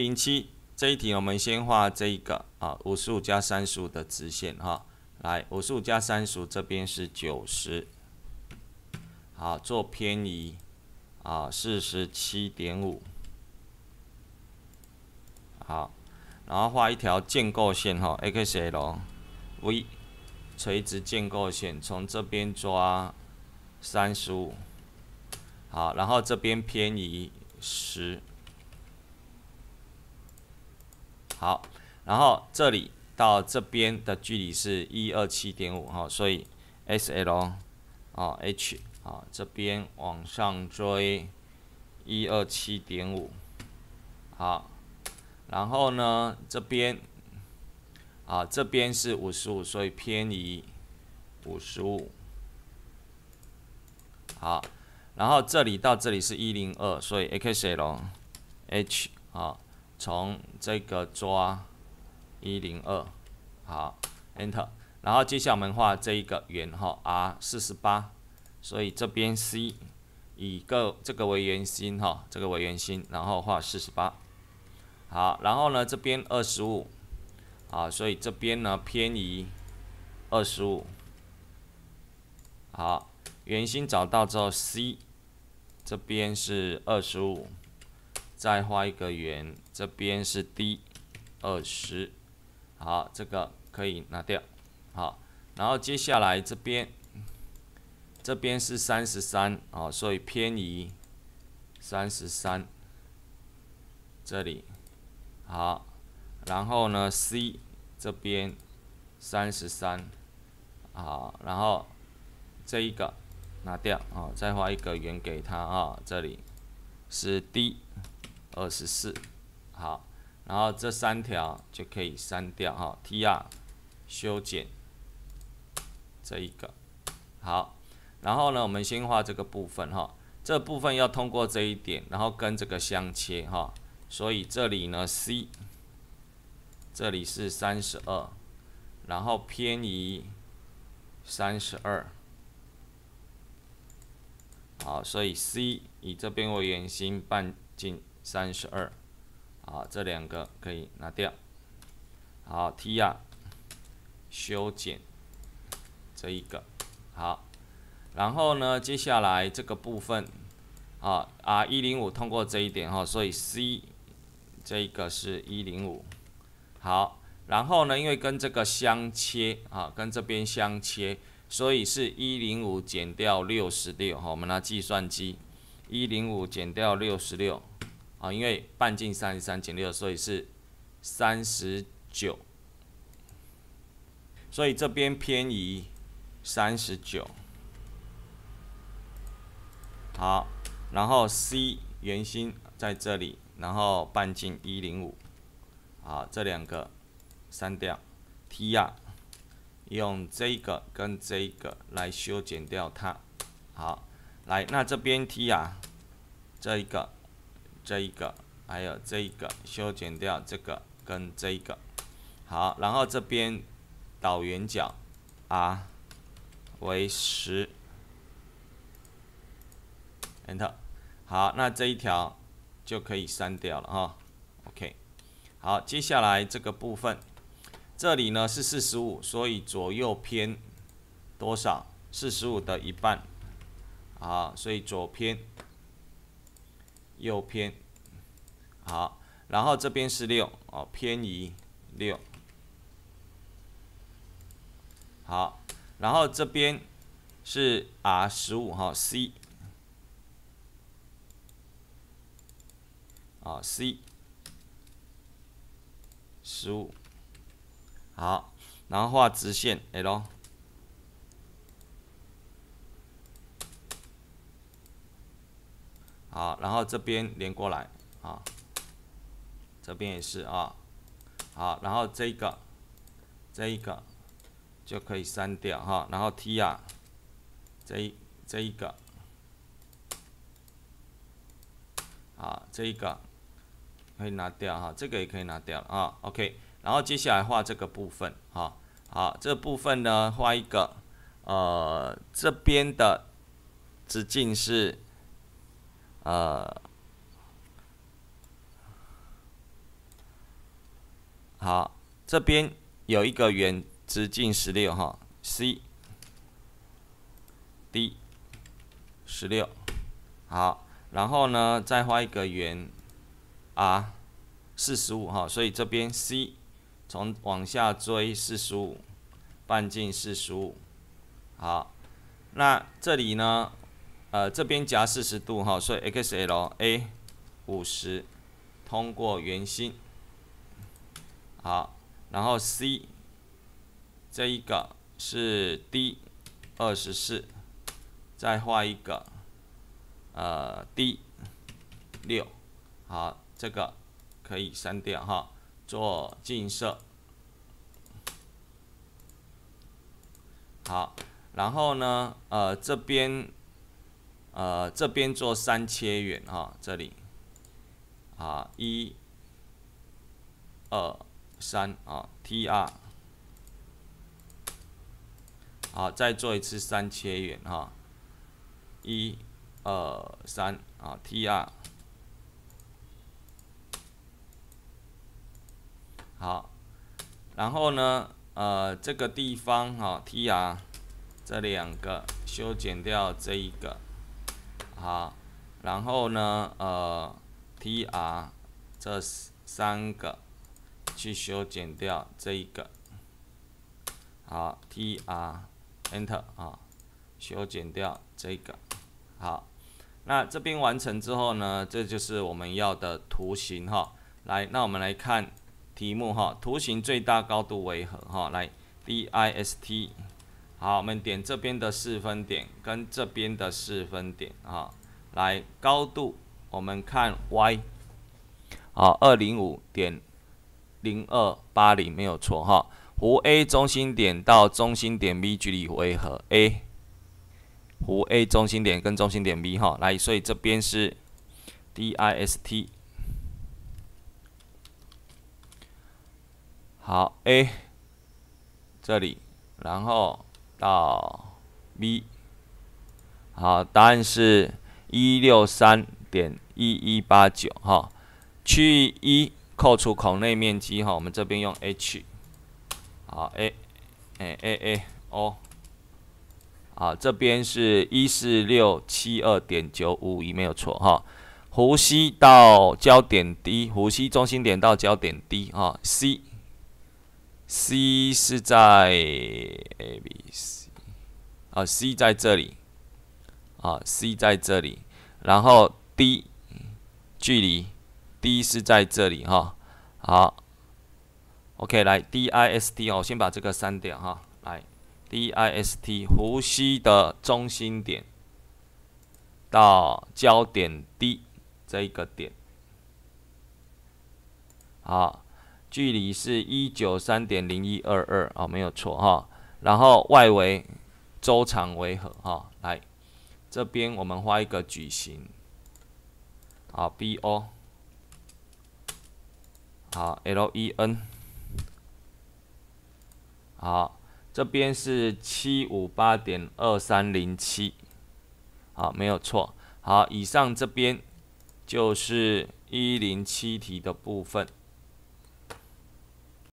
零七这一题，我们先画这一个啊，五十五加三十五的直线哈。来，五十五加三十五这边是九十，好，做偏移啊，四十七点五，好，然后画一条建构线哈，X L V 垂直建构线，从这边抓三十五，好，然后这边偏移十。好，然后这里到这边的距离是一二七点五哈，所以 S L 啊 H 啊这边往上追一二七点五，好，然后呢这边啊这边是五十五，所以偏移五十五，好，然后这里到这里是一零二，所以 X L H 啊。从这个抓一零二，好，Enter，然后接下来我们画这一个圆哈，R 四十八，所以这边 C 以个这个为圆心哈，这个为圆心，然后画四十八，好，然后呢这边二十五，啊，所以这边呢偏移二十五，好，圆心找到之后，C 这边是二十五。再画一个圆，这边是 D 二十，好，这个可以拿掉，好，然后接下来这边，这边是三十三，啊，所以偏移三十三，这里，好，然后呢 C 这边三十三，好，然后这一个拿掉，啊，再画一个圆给他啊，这里是 D。二十四，好，然后这三条就可以删掉哈，T R 修剪这一个，好，然后呢，我们先画这个部分哈，这部分要通过这一点，然后跟这个相切哈，所以这里呢 C，这里是三十二，然后偏移三十二，好，所以 C 以这边为圆心，半径。三十二，好，这两个可以拿掉。好，T 啊，修剪这一个，好，然后呢，接下来这个部分，啊，R 一零五通过这一点哈，所以 C 这一个是一零五，好，然后呢，因为跟这个相切啊，跟这边相切，所以是一零五减掉六十六。哈，我们拿计算机，一零五减掉六十六。啊，因为半径三十三减六，所以是三十九，所以这边偏移三十九，好，然后 C 圆心在这里，然后半径一零五，好，这两个删掉，T 啊，用这个跟这个来修剪掉它，好，来，那这边 T 啊，这一个。这一个，还有这一个，修剪掉这个跟这一个，好，然后这边导圆角，r 为十，enter，好，那这一条就可以删掉了哈，OK，好，接下来这个部分，这里呢是四十五，所以左右偏多少？四十五的一半，好，所以左偏。右偏，好，然后这边是六哦，偏移六，好，然后这边是 R 十五哈，C，啊 C 十五，好，然后画直线 L。好，然后这边连过来，啊，这边也是啊，好，然后这个，这一个就可以删掉哈，然后 T 啊，这一这一个，啊，这一个可以拿掉哈，这个也可以拿掉啊，OK，然后接下来画这个部分哈，好，这部分呢画一个，呃，这边的直径是。呃，好，这边有一个圆直径十六哈，C D 十六，好，然后呢再画一个圆 R 四十五哈，所以这边 C 从往下追四十五，半径四十五，好，那这里呢，呃这边夹四十度哈，所以 X L A 五十通过圆心。好，然后 C 这一个是 D 二十四，再画一个呃 D 六，好，这个可以删掉哈，做近色。好，然后呢，呃这边呃这边做三切远哈，这里啊一二。三啊，T R，好，再做一次三切远哈，一、二、三啊，T R，好，然后呢，呃，这个地方哈，T R，这两个修剪掉这一个，好，然后呢，呃，T R，这三个。去修剪掉这一个，好，T R Enter 啊，修剪掉这个，好，那这边完成之后呢，这就是我们要的图形哈。来，那我们来看题目哈，图形最大高度为何哈？来，D I S T，好，我们点这边的四分点跟这边的四分点啊。来，高度我们看 Y，好，二零五点。零二八零没有错哈，弧 A 中心点到中心点 B 距离为何？A 弧 A 中心点跟中心点 B 哈，来，所以这边是 DIST。好，A 这里，然后到 B，好，答案是一六三点一一八九。哈，区域一。扣除孔内面积哈，我们这边用 h，好 a，哎 a a o，好这边是一四六七二点九五一没有错哈，弧 C 到焦点 D，弧 C 中心点到焦点 D 哈 C 是在 A B C，啊 C 在这里，啊 C 在这里，然后 D 距离。D 是在这里哈，好，OK，来 DIST 哦，先把这个删掉哈，来 DIST 弧 C 的中心点到焦点 D 这一个点，好，距离是一九三点零一二二哦，没有错哈，然后外围周长为何哈？来这边我们画一个矩形，好 BO。好，L E N，好，这边是七五八点二三零七，好，没有错。好，以上这边就是一零七题的部分。